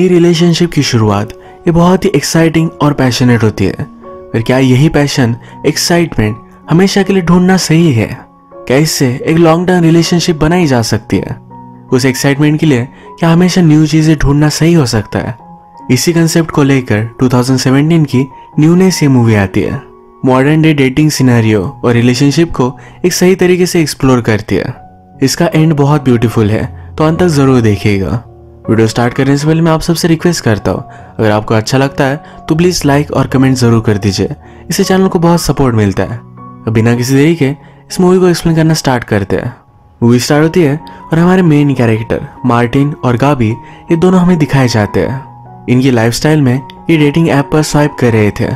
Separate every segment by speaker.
Speaker 1: ये रिलेशनशिप की शुरुआत ये बहुत ही एक्साइटिंग और पैशनेट होती है। फिर क्या यही पैशन एक्साइटमेंट हमेशा के लिए ढूंढना सही है? क्या इससे एक लॉन्ग टर्म रिलेशनशिप बनाई जा सकती है? उस एक्साइटमेंट के लिए क्या हमेशा न्यू चीज़ें ढूंढना सही हो सकता है? इसी कंसेप्ट को लेकर 2017 की न्यूनेस ये मूवी आती है। मॉडर्न डे डेटिंग सिनेरियो और रिलेशनशिप को एक सही तरीके से एक्सप्लोर करती है। इसका एंड बहुत ब्यूटीफुल है तो अंत तक ज़रूर देखिएगा। वीडियो स्टार्ट करने से पहले मैं आप सबसे रिक्वेस्ट करता हूँ। अगर आपको अच्छा लगता है तो प्लीज़ लाइक और कमेंट ज़रूर कर दीजिए। इससे चैनल को बहुत सपोर्ट मिलता है। बिना किसी देरी के, इस मूवी को एक्सप्लेन करना स्टार्ट करते हैं। मूवी स्टार्ट होती है और हमारे मेन कैरेक्टर मार्टिन और गाबी ये दोनों हमें दिखाए जाते हैं। इनकी लाइफस्टाइल में ये डेटिंग ऐप पर स्वाइप कर रहे थे।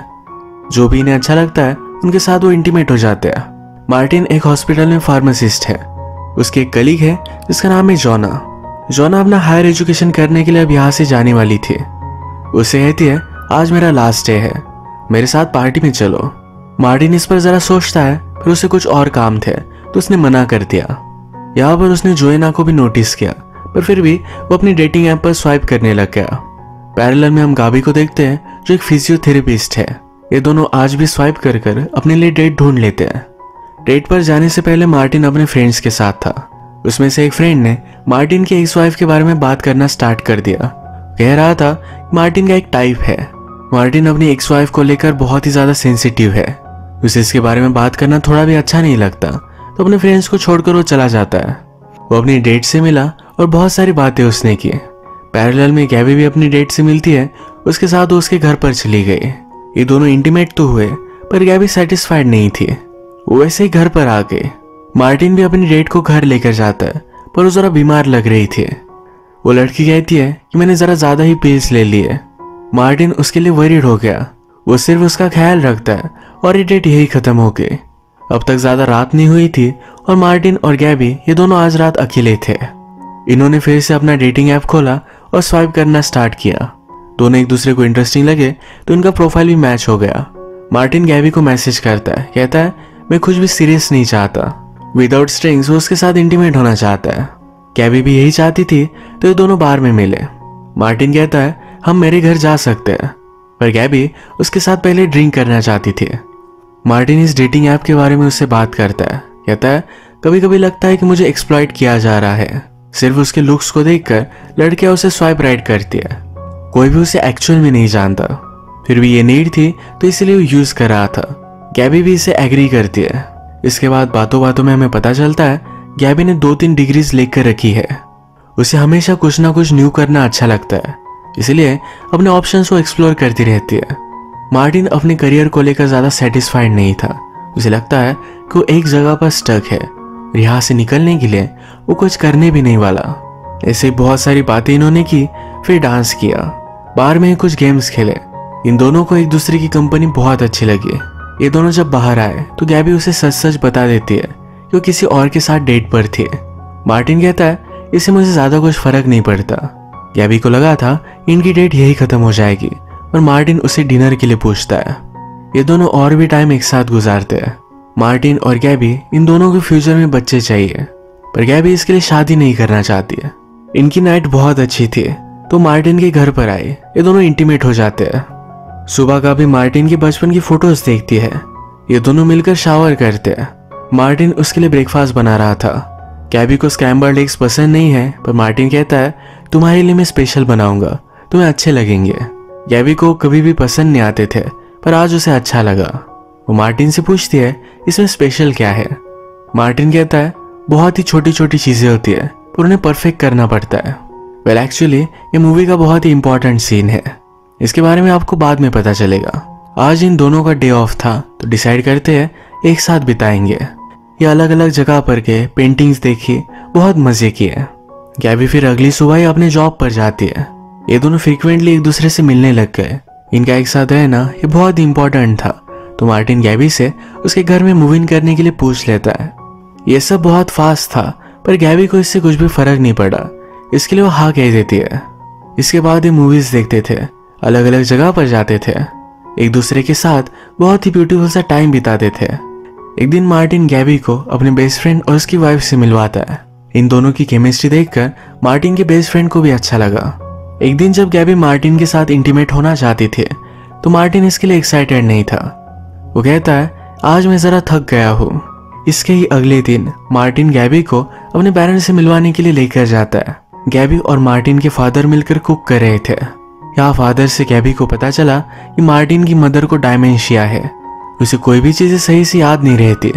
Speaker 1: जो भी इन्हें अच्छा लगता है, उनके साथ वो इंटीमेट हो जाते हैं। मार्टिन एक हॉस्पिटल में फार्मासिस्ट है। उसके एक कलीग है, जिसका नाम है जोना जोना अपना हायर एजुकेशन करने के लिए अब यहाँ से जाने वाली थी। उसे कहती है, आज मेरा लास्ट डे है। मेरे साथ पार्टी में चलो। मार्टिन इस पर जरा सोचता है फिर उसे कुछ और काम थे तो उसने मना कर दिया। यहाँ पर उसने जोएना को भी नोटिस किया, पर फिर भी वो अपनी डेटिंग ऐप पर स्वाइप करने लग गया। पैरेलल में हम गाबी को देखते हैं, जो एक फिजियोथेरेपिस्ट है। ये दोनों आज भी स्वाइप कर कर अपने लिए डेट ढूंढ लेते हैं। डेट पर जाने से पहले मार्टिन अपने फ्रेंड्स के साथ था। उसमें से एक फ्रेंड ने मार्टिन के एक्स वाइफ के बारे में बात करना स्टार्ट कर दिया। कह रहा था मार्टिन का एक टाइप है। मार्टिन अपनी एक्स वाइफ को लेकर बहुत ही ज़्यादा सेंसिटिव है। उसे इसके बारे में बात करना थोड़ा भी अच्छा नहीं लगता। तो अपने फ्रेंड्स को छोड़कर वो चला जाता है। वो अपनी डेट से मिला और बहुत सारी बातें उसने की। पैरेलल में गैबी भी अपनी डेट से मिलती है। उसके साथ वो उसके घर पर चली गई। ये दोनों इंटीमेट तो हुए, पर गैबी सेटिस्फाइड नहीं थी। वो वैसे ही घर पर आ गए। मार्टिन भी अपनी डेट को घर लेकर जाता है। पर वो जरा बीमार लग रही थी। वो लड़की कहती है कि मैंने जरा ज़्यादा ही पेस ले लिए मार्टिन उसके लिए वरीड हो गया। वो सिर्फ़ उसका ख्याल रखता है और ये डेट यही खत्म हो गई। अब तक ज़्यादा रात नहीं हुई थी और मार्टिन और गैबी ये दोनों आज रात अकेले थे। इन्होंने फिर से अपना डेटिंग ऐप खोला और स्वाइप करना स्टार्ट किया। दोनों एक दूसरे को इंटरेस्टिंग लगे तो इनका प्रोफ़ाइल भी मैच हो गया। मार्टिन गैबी को मैसेज करता है, कहता है, मैं कुछ भी सीरियस नहीं चाहता। विदाउट स्ट्रिंग्स वो उसके साथ इंटीमेट होना चाहता है। कैबी भी यही चाहती थी तो ये दोनों बार में मिले। मार्टिन कहता है, हम मेरे घर जा सकते हैं। पर कैबी उसके साथ पहले ड्रिंक करना चाहती थी। मार्टिन इस डेटिंग ऐप के बारे में उससे बात करता है। कहता है कभी कभी लगता है कि मुझे एक्सप्लॉइट किया जा रहा है। सिर्फ़ उसके लुक्स को देखकर लड़कियाँ उसे स्वाइप राइट करती है। कोई भी उसे एक्चुअल में नहीं जानता। फिर भी ये नीड थी तो इसलिए वो यूज़ कर रहा था। कैबी भी इसे एग्री करती है। इसके बाद बातों बातों में हमें पता चलता है गैबी ने दो तीन डिग्रीज लेकर रखी है। उसे हमेशा कुछ ना कुछ न्यू करना अच्छा लगता है। इसलिए अपने ऑप्शंस को एक्सप्लोर करती रहती है। मार्टिन अपने करियर को लेकर ज़्यादा सेटिस्फाइड नहीं था। उसे लगता है कि वो एक जगह पर स्टक है। यहाँ से निकलने के लिए वो कुछ करने भी नहीं वाला। ऐसे बहुत सारी बातें इन्होंने की, फिर डांस किया। बार में कुछ गेम्स खेले। इन दोनों को एक दूसरे की कंपनी बहुत अच्छी लगी। ये दोनों जब बाहर आए तो गैबी उसे सच सच बता देती है कि वो किसी और के साथ डेट पर थी। मार्टिन कहता है, इससे मुझे ज़्यादा कुछ फ़र्क नहीं पड़ता। गैबी को लगा था इनकी डेट यही खत्म हो जाएगी, और मार्टिन उसे डिनर के लिए पूछता है। ये दोनों और भी टाइम एक साथ गुजारते हैं। मार्टिन और गैबी इन दोनों को फ्यूचर में बच्चे चाहिए, पर गैबी इसके लिए शादी नहीं करना चाहती है। इनकी नाइट बहुत अच्छी थी तो मार्टिन के घर पर आए ये दोनों इंटीमेट हो जाते हैं। सुबह का भी मार्टिन की बचपन की फ़ोटोज़ देखती है। ये दोनों मिलकर शावर करते हैं। मार्टिन उसके लिए ब्रेकफास्ट बना रहा था। कैबी को स्कैम्बर्ड एग्स पसंद नहीं है पर मार्टिन कहता है तुम्हारे लिए मैं स्पेशल बनाऊँगा। तुम्हें अच्छे लगेंगे। गैबी को कभी भी पसंद नहीं आते थे पर आज उसे अच्छा लगा। वो मार्टिन से पूछती है इसमें स्पेशल क्या है? मार्टिन कहता है बहुत ही छोटी छोटी चीज़ें होती है पर उन्हें परफेक्ट करना पड़ता है। वेल well, एक्चुअली ये मूवी का बहुत ही इंपॉर्टेंट सीन है। इसके बारे में आपको बाद में पता चलेगा। आज इन दोनों का डे ऑफ़ था तो डिसाइड करते हैं, एक साथ बिताएँगे। ये अलग अलग जगह पर गए पेंटिंग्स देखी, बहुत मज़े किए। गैबी फिर अगली सुबह ही अपने जॉब पर जाती है। ये दोनों फ्रिक्वेंटली एक दूसरे से मिलने लग गए। इनका एक साथ रहना, ये बहुत इंपॉर्टेंट था। तो मार्टिन गैबी से उसके घर में मूव इन करने के लिए पूछ लेता है। ये सब बहुत फास्ट था, पर गैबी को इससे कुछ भी फ़र्क नहीं पड़ा। इसके लिए वो हाँ कह देती है। इसके बाद ये मूवीज़ देखते थे। अलग अलग जगह पर जाते थे। एक दूसरे के साथ बहुत ही ब्यूटीफुल सा टाइम बिताते थे। एक दिन मार्टिन गैबी को अपने बेस्ट फ्रेंड और उसकी वाइफ से मिलवाता है। इन दोनों की केमिस्ट्री देखकर मार्टिन के बेस्ट फ्रेंड को भी अच्छा लगा। एक दिन जब गैबी मार्टिन के साथ इंटीमेट होना चाहती थी तो मार्टिन इसके लिए एक्साइटेड नहीं था। वो कहता है, आज मैं ज़रा थक गया हूँ। इसके ही अगले दिन मार्टिन गैबी को अपने पेरेंट्स से मिलवाने के लिए लेकर जाता है। गैबी और मार्टिन के फादर मिलकर कुक कर रहे थे। यहाँ फादर से गैबी को पता चला कि मार्टिन की मदर को डायमेंशिया है। उसे कोई भी चीज़ें सही से याद नहीं रहती।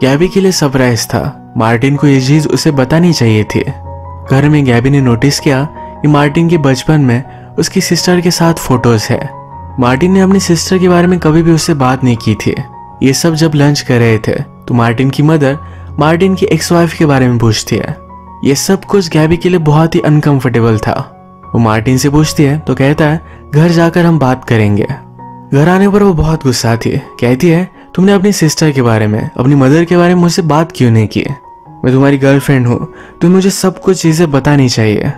Speaker 1: गैबी के लिए सरप्राइज़ था। मार्टिन को ये चीज़ उसे बतानी चाहिए थी। घर में गैबी ने नोटिस किया कि मार्टिन के बचपन में उसकी सिस्टर के साथ फ़ोटोज़ है। मार्टिन ने अपनी सिस्टर के बारे में कभी भी उससे बात नहीं की थी। ये सब जब लंच कर रहे थे तो मार्टिन की मदर मार्टिन की एक्स वाइफ के बारे में पूछती है। ये सब कुछ गैबी के लिए बहुत ही अनकंफर्टेबल था। वो मार्टिन से पूछती है तो कहता है, घर जाकर हम बात करेंगे। घर आने पर वो बहुत गुस्सा थी। कहती है, तुमने अपनी सिस्टर के बारे में, अपनी मदर के बारे में मुझसे बात क्यों नहीं की? मैं तुम्हारी गर्लफ्रेंड हूँ, तुम्हें मुझे सब कुछ चीज़ें बतानी चाहिए।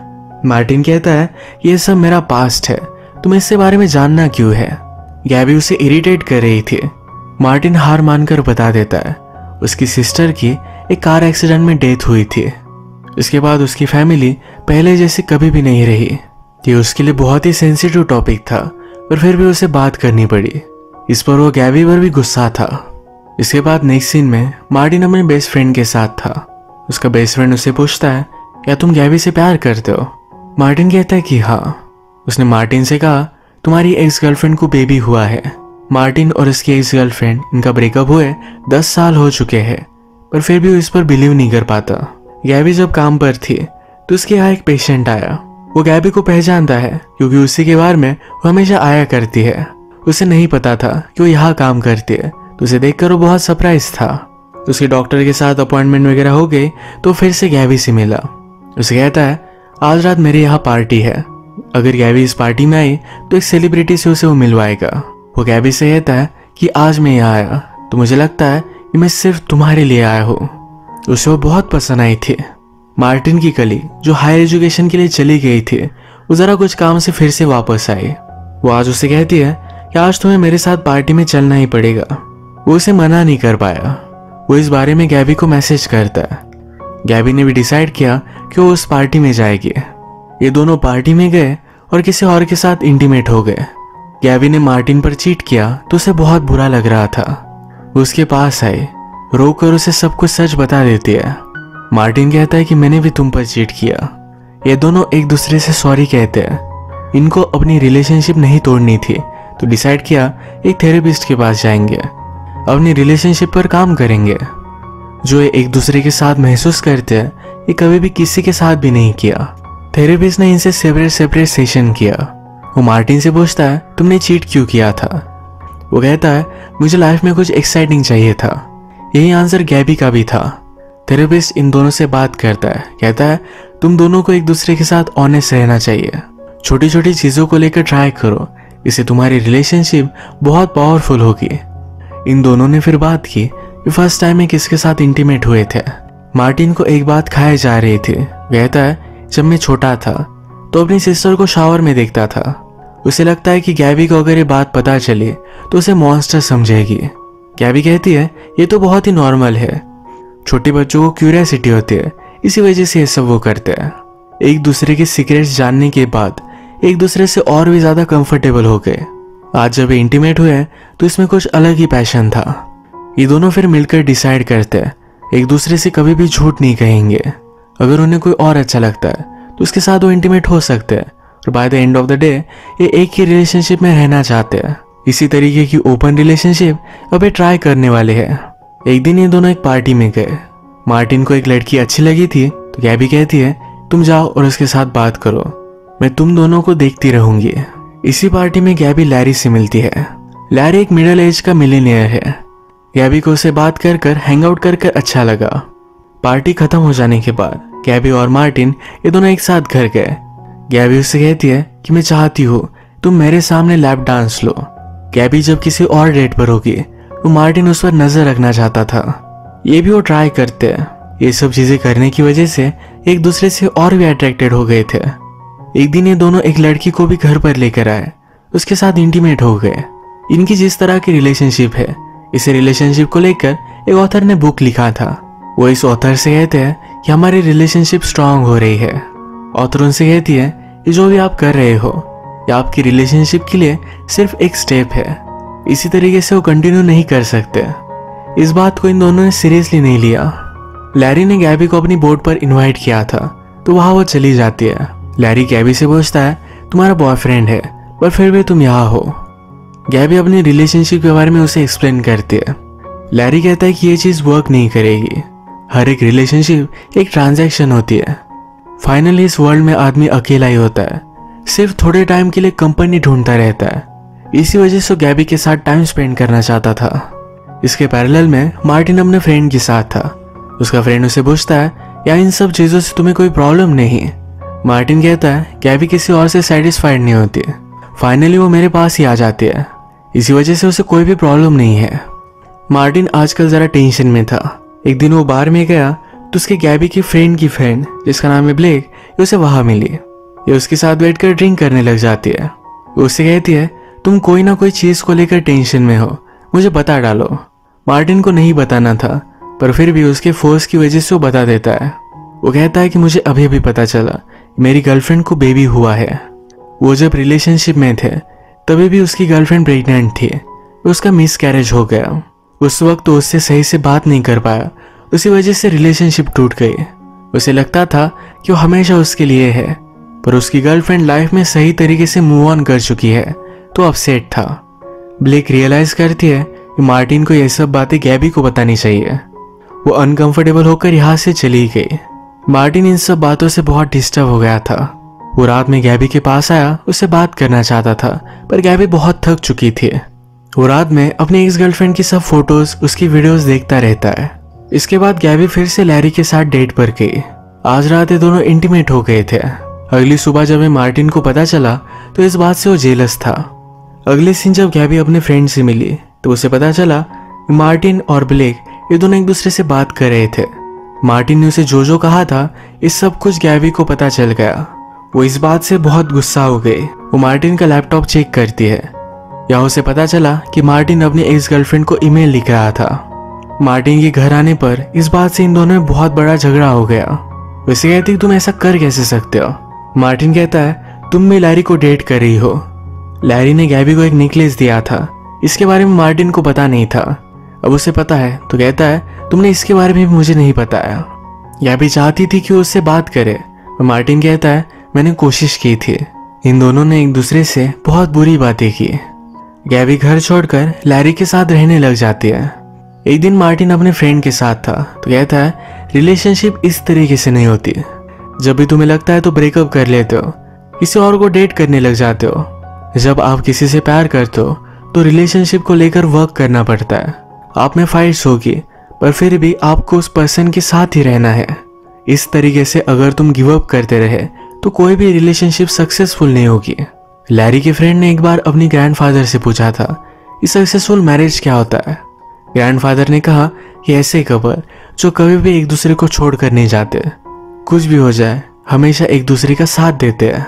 Speaker 1: मार्टिन कहता है, ये सब मेरा पास्ट है, तुम्हें इससे बारे में जानना क्यों है? गैबी उसे इरिटेट कर रही थी। मार्टिन हार मानकर बता देता है, उसकी सिस्टर की एक कार एक्सीडेंट में डेथ हुई थी। इसके बाद उसकी फैमिली पहले जैसे कभी भी नहीं रही। ये उसके लिए बहुत ही सेंसिटिव टॉपिक था, पर फिर भी उसे बात करनी पड़ी। इस पर वो गैबी पर भी गुस्सा था। इसके बाद नेक्स्ट सीन में मार्टिन अपने बेस्ट फ्रेंड के साथ था। उसका बेस्ट फ्रेंड उसे पूछता है, क्या तुम गैवी से प्यार करते हो? मार्टिन कहता है कि हाँ। उसने मार्टिन से कहा, तुम्हारी एक्स गर्लफ्रेंड को बेबी हुआ है। मार्टिन और उसकी एक्स गर्लफ्रेंड इनका ब्रेकअप हुए दस साल हो चुके हैं, पर फिर भी इस पर बिलीव नहीं कर पाता। गैबी जब काम पर थी तो उसके यहाँ एक पेशेंट आया। वो गैबी को पहचानता है, क्योंकि उसी के बारे में वो हमेशा आया करती है। उसे नहीं पता था कि वो यहाँ काम करती है तो उसे देखकर वो बहुत सरप्राइज़ था। उसके डॉक्टर के साथ अपॉइंटमेंट वगैरह हो गई तो फिर से गैबी से मिला। उसे कहता है, आज रात मेरे यहाँ पार्टी है। अगर गैबी इस पार्टी में आई तो एक सेलिब्रिटी से उसे वो मिलवाएगा। वो गैबी से कहता है कि, आज मैं यहाँ आया तो मुझे लगता है कि मैं सिर्फ़ तुम्हारे लिए आया हूँ। उसे वो बहुत पसंद आई थी। मार्टिन की कली, जो हायर एजुकेशन के लिए चली गई थी, वो जरा कुछ काम से फिर से वापस आई। वो आज उसे कहती है कि आज तुम्हें मेरे साथ पार्टी में चलना ही पड़ेगा। वो उसे मना नहीं कर पाया। वो इस बारे में गैबी को मैसेज करता है। गैबी ने भी डिसाइड किया कि वो उस पार्टी में जाएगी। ये दोनों पार्टी में गए और किसी और के साथ इंटीमेट हो गए। गैबी ने मार्टिन पर चीट किया तो उसे बहुत बुरा लग रहा था। वो उसके पास आई। रोकर उसे सब कुछ सच बता देती है। मार्टिन कहता है कि मैंने भी तुम पर चीट किया। ये दोनों एक दूसरे से सॉरी कहते हैं। इनको अपनी रिलेशनशिप नहीं तोड़नी थी तो डिसाइड किया एक थेरेपिस्ट के पास जाएँगे। अपनी रिलेशनशिप पर काम करेंगे। जो ये एक दूसरे के साथ महसूस करते हैं, ये कभी भी किसी के साथ भी नहीं किया। थेरेपिस्ट ने इनसे सेपरेट सेपरेट सेशन किया। वो मार्टिन से पूछता है, तुमने चीट क्यों किया था? वो कहता है, मुझे लाइफ में कुछ एक्साइटिंग चाहिए था। यही आंसर गैबी का भी था। थेरेपिस्ट इन दोनों से बात करता है, कहता है, तुम दोनों को एक दूसरे के साथ ऑनेस्ट रहना चाहिए। छोटी छोटी चीज़ों को लेकर ट्राई करो, इससे तुम्हारी रिलेशनशिप बहुत पावरफुल होगी। इन दोनों ने फिर बात की कि फ़र्स्ट टाइम में किसके साथ इंटीमेट हुए थे। मार्टिन को एक बात खाए जा रही थी। कहता है, जब मैं छोटा था तो अपनी सिस्टर को शावर में देखता था। उसे लगता है कि गैबी को अगर ये बात पता चले तो उसे मॉन्स्टर समझेगी। गैबी कहती है, ये तो बहुत ही नॉर्मल है। छोटे बच्चों को क्यूरियासिटी होती है, इसी वजह से ये सब वो करते हैं। एक दूसरे के सीक्रेट्स जानने के बाद, एक दूसरे से और भी ज़्यादा कंफर्टेबल हो गए। आज जब ये इंटीमेट हुए तो इसमें कुछ अलग ही पैशन था। ये दोनों फिर मिलकर डिसाइड करते हैं, एक दूसरे से कभी भी झूठ नहीं कहेंगे। अगर उन्हें कोई और अच्छा लगता है तो उसके साथ वो इंटीमेट हो सकते हैं, और by the end of the day ये एक ही रिलेशनशिप में रहना चाहते हैं। इसी तरीके की ओपन रिलेशनशिप अभी ट्राई करने वाले हैं। एक दिन ये दोनों एक पार्टी में गए। मार्टिन को एक लड़की अच्छी लगी थी तो गैबी कहती है, तुम जाओ और उसके साथ बात करो। मैं तुम दोनों को देखती रहूँगी। इसी पार्टी में गैबी लैरी से मिलती है। लैरी एक मिडिल एज का मिलीनियर है। गैबी को उसे बात कर कर हैंग आउट कर कर अच्छा लगा। पार्टी खत्म हो जाने के बाद गैबी और मार्टिन ये दोनों एक साथ घर गए। गैबी उससे कहती है कि मैं चाहती हूँ तुम मेरे सामने लैप डांस लो। गैबी जब किसी और डेट पर होगी तो मार्टिन उस पर नज़र रखना चाहता था। ये भी वो ट्राई करते। ये सब चीज़ें करने की वजह से एक दूसरे से और भी अट्रैक्टेड हो गए थे। एक दिन ये दोनों एक लड़की को भी घर पर लेकर आए। उसके साथ इंटीमेट हो गए। इनकी जिस तरह की रिलेशनशिप है, इसे रिलेशनशिप को लेकर एक ऑथर ने बुक लिखा था। वो इस ऑथर से कहते हैं कि हमारी रिलेशनशिप स्ट्रांग हो रही है। ऑथर उनसे कहती है ये जो भी आप कर रहे हो ये आपकी रिलेशनशिप के लिए सिर्फ़ एक स्टेप है। इसी तरीके से वो कंटिन्यू नहीं कर सकते। इस बात को इन दोनों ने सीरियसली नहीं लिया। लैरी ने गैबी को अपनी बोर्ड पर इनवाइट किया था तो वहाँ वो चली जाती है। लैरी गैबी से पूछता है, तुम्हारा बॉयफ्रेंड है, पर फिर भी तुम यहाँ हो? गैबी अपनी रिलेशनशिप के बारे में उसे एक्सप्लेन करती है। लैरी कहता है कि ये चीज़ वर्क नहीं करेगी। हर एक रिलेशनशिप एक ट्रांजैक्शन होती है। फाइनली इस वर्ल्ड में आदमी अकेला ही होता है। सिर्फ़ थोड़े टाइम के लिए कंपनी ढूंढता रहता है। इसी वजह से गैबी के साथ टाइम स्पेंड करना चाहता था। इसके पैरेलल में मार्टिन अपने फ्रेंड के साथ था। उसका फ्रेंड उसे पूछता है या इन सब चीज़ों से तुम्हें कोई प्रॉब्लम नहीं? मार्टिन कहता है गैबी किसी और से सेटिस्फाइड नहीं होती। फाइनली वो मेरे पास ही आ जाती है। इसी वजह से उसे कोई भी प्रॉब्लम नहीं है। मार्टिन आजकल जरा टेंशन में था। एक दिन वो बार में गया तो उसके गैबी की फ्रेंड की फ्रेंड जिसका नाम है ब्लेक उसे वहाँ मिली। ये उसके साथ बैठकर ड्रिंक करने लग जाती है। वो उससे कहती है, तुम कोई ना कोई चीज़ को लेकर टेंशन में हो। मुझे बता डालो। मार्टिन को नहीं बताना था, पर फिर भी उसके फोर्स की वजह से वो बता देता है। वो कहता है कि मुझे अभी अभी पता चला, मेरी गर्लफ्रेंड को बेबी हुआ है। वो जब रिलेशनशिप में थे, तभी भी उसकी गर्लफ्रेंड प्रेग्नेंट थी। उसका मिस कैरेज हो गया। उस वक्त तो उससे सही से बात नहीं कर पाया। उसी वजह से रिलेशनशिप टूट गई। उसे लगता था कि वो हमेशा उसके लिए है। पर उसकी गर्लफ्रेंड लाइफ में सही तरीके से मूव ऑन कर चुकी है तो अपसेट था। ब्लेक रियलाइज़ करती है कि मार्टिन को यह सब बातें गैबी को बतानी चाहिए। वो अनकंफर्टेबल होकर यहाँ से चली गई। मार्टिन इन सब बातों से बहुत डिस्टर्ब हो गया था। वो रात में गैबी के पास आया, उससे बात करना चाहता था, पर गैबी बहुत थक चुकी थी। वो रात में अपने एक्स गर्लफ्रेंड की सब फ़ोटोज़ उसकी वीडियोस देखता रहता है। इसके बाद गैबी फिर से लैरी के साथ डेट पर गई। आज रात ये दोनों इंटीमेट हो गए थे। अगली सुबह जब मार्टिन को पता चला तो इस बात से वो जेलस था। अगले दिन जब गैबी अपने फ्रेंड से मिली तो उसे पता चला, मार्टिन और ब्लेक ये दोनों एक दूसरे से बात कर रहे थे। मार्टिन ने उसे जो जो कहा था इस सब कुछ गैबी को पता चल गया। वो इस बात से बहुत गुस्सा हो गई वो मार्टिन का लैपटॉप चेक करती है। यहाँ उसे पता चला कि मार्टिन अपनी एक्स गर्लफ्रेंड को ईमेल लिख रहा था। मार्टिन के घर आने पर इस बात से इन दोनों में बहुत बड़ा झगड़ा हो गया। वैसे कहती तुम ऐसा कर कैसे सकते हो? मार्टिन कहता है, तुम भी लैरी को डेट कर रही हो। लैरी ने गैबी को एक नेकलेस दिया था। इसके बारे में मार्टिन को पता नहीं था। अब उसे पता है तो कहता है, तुमने इसके बारे में भी मुझे नहीं बताया। गैबी चाहती थी कि उससे बात करे और मार्टिन कहता है, मैंने कोशिश की थी। इन दोनों ने एक दूसरे से बहुत बुरी बातें की। गैबी घर छोड़कर लैरी के साथ रहने लग जाती है। एक दिन मार्टिन अपने फ्रेंड के साथ था तो कहता है, रिलेशनशिप इस तरीके से नहीं होती। जब भी तुम्हें लगता है तो ब्रेकअप कर लेते हो। किसी और को डेट करने लग जाते हो। जब आप किसी से प्यार करते हो तो रिलेशनशिप को लेकर वर्क करना पड़ता है। आप में फाइट्स होगी, पर फिर भी आपको उस पर्सन के साथ ही रहना है। इस तरीके से अगर तुम गिव अप करते रहे तो कोई भी रिलेशनशिप सक्सेसफुल नहीं होगी। लैरी के फ्रेंड ने एक बार अपनी ग्रैंडफादर से पूछा था कि सक्सेसफुल मैरिज क्या होता है। ग्रैंडफादर ने कहा कि ऐसे कपल जो कभी भी एक दूसरे को छोड़ कर नहीं जाते। कुछ भी हो जाए, हमेशा एक दूसरे का साथ देते हैं।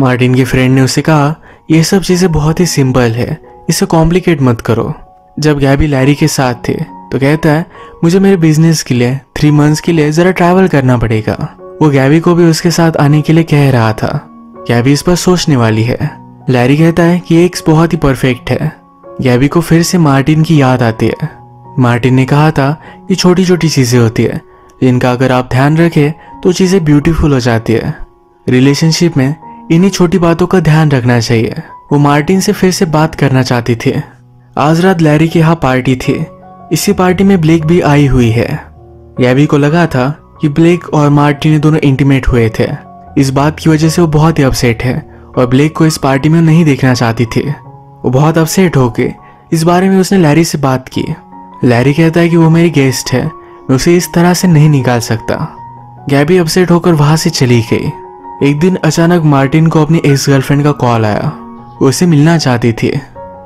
Speaker 1: मार्टिन के फ्रेंड ने उसे कहा यह सब चीज़ें बहुत ही सिंपल है, इसे कॉम्प्लिकेट मत करो। जब गैबी लैरी के साथ थे तो कहता है, मुझे मेरे बिज़नेस के लिए थ्री मंथ्स के लिए जरा ट्रैवल करना पड़ेगा। वो गैबी को भी उसके साथ आने के लिए कह रहा था। गैबी इस पर सोचने वाली है। लैरी कहता है कि एक्स बहुत ही परफेक्ट है। गैबी को फिर से मार्टिन की याद आती है। मार्टिन ने कहा था कि छोटी छोटी चीज़ें होती है जिनका अगर आप ध्यान रखें तो चीज़ें ब्यूटीफुल हो जाती है। रिलेशनशिप में इन्हीं छोटी बातों का ध्यान रखना चाहिए। वो मार्टिन से फिर से बात करना चाहती थी। आज रात लैरी के यहाँ पार्टी थी। इसी पार्टी में ब्लेक भी आई हुई है। गैबी को लगा था कि ब्लेक और मार्टिन दोनों इंटीमेट हुए थे। इस बात की वजह से वो बहुत ही अपसेट है और ब्लेक को इस पार्टी में नहीं देखना चाहती थी। वो बहुत अपसेट होके इस बारे में उसने लैरी से बात की। लैरी कहता है कि वो मेरी गेस्ट है। उसे इस तरह से नहीं निकाल सकता। गैबी अपसेट होकर वहाँ से चली गई। एक दिन अचानक मार्टिन को अपनी एक्स गर्लफ्रेंड का कॉल आया। उसे मिलना चाहती थी।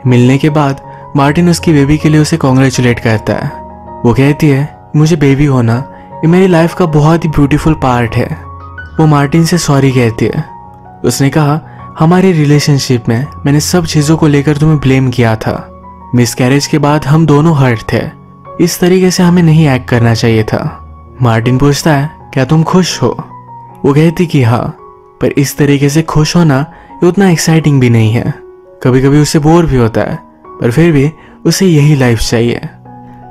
Speaker 1: मिलने के बाद, मार्टिन उसकी बेबी के लिए उसे कॉन्ग्रेचुलेट करता है। वो कहती है, मुझे बेबी होना, ये मेरी लाइफ का बहुत ही ब्यूटीफुल पार्ट है। वो मार्टिन से सॉरी कहती है। उसने कहा, हमारी रिलेशनशिप में मैंने सब चीज़ों को लेकर तुम्हें ब्लेम किया था। मिस कैरेज के बाद हम दोनों हर्ट थे। इस तरीके से हमें नहीं एक्ट करना चाहिए था। मार्टिन पूछता है, क्या तुम खुश हो? वो कहती कि हाँ पर इस तरीके से खुश होना उतना एक्साइटिंग भी नहीं है। कभी कभी उसे बोर भी होता है, पर फिर भी उसे यही लाइफ चाहिए।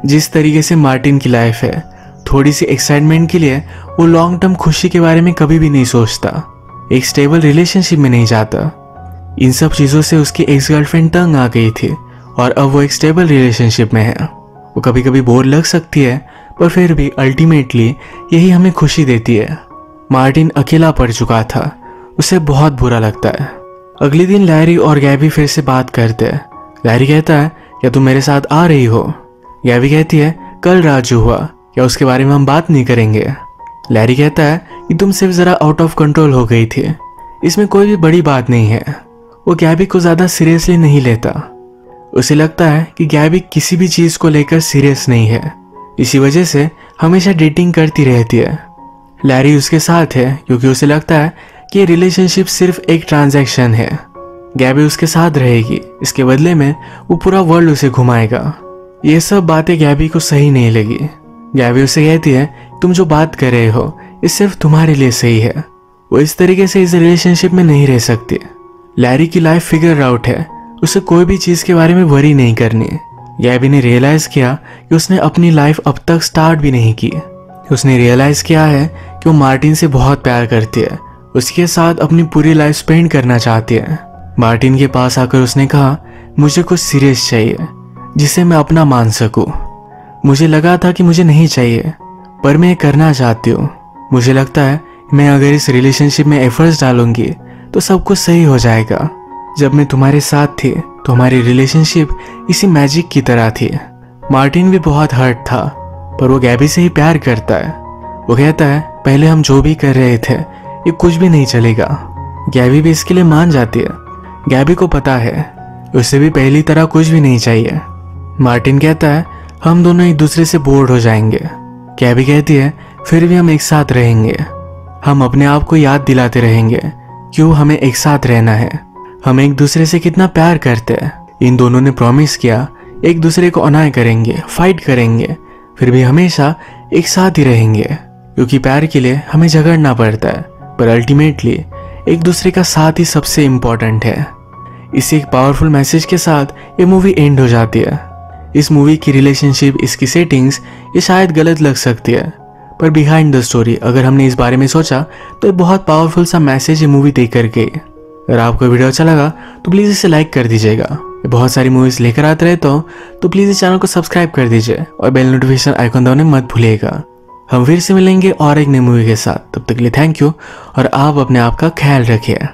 Speaker 1: जिस तरीके से मार्टिन की लाइफ है थोड़ी सी एक्साइटमेंट के लिए वो लॉन्ग टर्म खुशी के बारे में कभी भी नहीं सोचता। एक स्टेबल रिलेशनशिप में नहीं जाता। इन सब चीज़ों से उसकी एक्स गर्लफ्रेंड तंग आ गई थी, और अब वो एक स्टेबल रिलेशनशिप में है। वो कभी कभी बोर लग सकती है, पर फिर भी अल्टीमेटली यही हमें खुशी देती है। मार्टिन अकेला पड़ चुका था। उसे बहुत बुरा लगता है। अगले दिन लैरी और गैबी फिर से बात करते हैं। लैरी कहता है, क्या तुम मेरे साथ आ रही हो? गैबी कहती है, कल राजू हुआ, क्या उसके बारे में हम बात नहीं करेंगे? लैरी कहता है, कि तुम सिर्फ़ ज़रा आउट ऑफ़ कंट्रोल हो गई थी। इसमें कोई भी बड़ी बात नहीं है। वो गैबी को ज़्यादा सीरियसली नहीं लेता। उसे लगता है कि गैबी किसी भी चीज़ को लेकर सीरियस नहीं है। इसी वजह से हमेशा डेटिंग करती रहती है। लैरी उसके साथ है, क्योंकि उसे लगता है कि रिलेशनशिप सिर्फ़ एक ट्रांजैक्शन है। गैबी उसके साथ रहेगी, इसके बदले में वो पूरा वर्ल्ड उसे घुमाएगा। ये सब बातें गैबी को सही नहीं लगी। गैबी उसे कहती है, तुम जो बात कर रहे हो, ये सिर्फ़ तुम्हारे लिए सही है। वो इस तरीके से इस रिलेशनशिप में नहीं रह सकती। लैरी की लाइफ फिगर आउट है। उसे कोई भी चीज़ के बारे में वरी नहीं करनी। गैबी ने रियलाइज़ किया कि उसने अपनी लाइफ अब तक स्टार्ट भी नहीं की। उसने रियलाइज़ किया है कि वो मार्टिन से बहुत प्यार करती है। उसके साथ अपनी पूरी लाइफ स्पेंड करना चाहती है। मार्टिन के पास आकर उसने कहा, मुझे कुछ सीरियस चाहिए, जिसे मैं अपना मान सकूँ। मुझे लगा था कि मुझे नहीं चाहिए, पर मैं करना चाहती हूँ। मुझे लगता है, मैं अगर इस रिलेशनशिप में एफर्ट्स डालूँगी तो सब कुछ सही हो जाएगा। जब मैं तुम्हारे साथ थी तो हमारी रिलेशनशिप इसी मैजिक की तरह थी। मार्टिन भी बहुत हर्ट था, पर वो गैबी से ही प्यार करता है। वो कहता है, पहले हम जो भी कर रहे थे, ये कुछ भी नहीं चलेगा। गैबी भी इसके लिए मान जाती है। गैबी को पता है, उसे भी पहली तरह कुछ भी नहीं चाहिए। मार्टिन कहता है, हम दोनों एक दूसरे से बोर्ड हो जाएँगे। गैबी कहती है, फिर भी हम एक साथ रहेंगे। हम अपने आप को याद दिलाते रहेंगे क्यों हमें एक साथ रहना है। हम एक दूसरे से कितना प्यार करते हैं। इन दोनों ने प्रॉमिस किया, एक दूसरे को अनाय करेंगे फाइट करेंगे, फिर भी हमेशा एक साथ ही रहेंगे, क्योंकि प्यार के लिए हमें झगड़ना पड़ता है, पर अल्टीमेटली एक दूसरे का साथ ही सबसे इम्पोर्टेंट है। इस एक पावरफुल मैसेज के साथ ये मूवी एंड हो जाती है। इस मूवी की रिलेशनशिप इसकी सेटिंग्स ये शायद गलत लग सकती है, पर बिहाइंड द स्टोरी अगर हमने इस बारे में सोचा तो ये बहुत पावरफुल सा मैसेज ये मूवी देख करके अगर आपको वीडियो अच्छा लगा तो प्लीज़ इसे लाइक कर दीजिएगा। बहुत सारी मूवीज़ लेकर आते रहे हूँ तो प्लीज़ इस चैनल को सब्सक्राइब कर दीजिए और बेल नोटिफिकेशन आइकन दबाने मत भूलिएगा। हम फिर से मिलेंगे और एक नई मूवी के साथ। तब तक के लिए थैंक यू और आप अपने आप का ख्याल रखिए।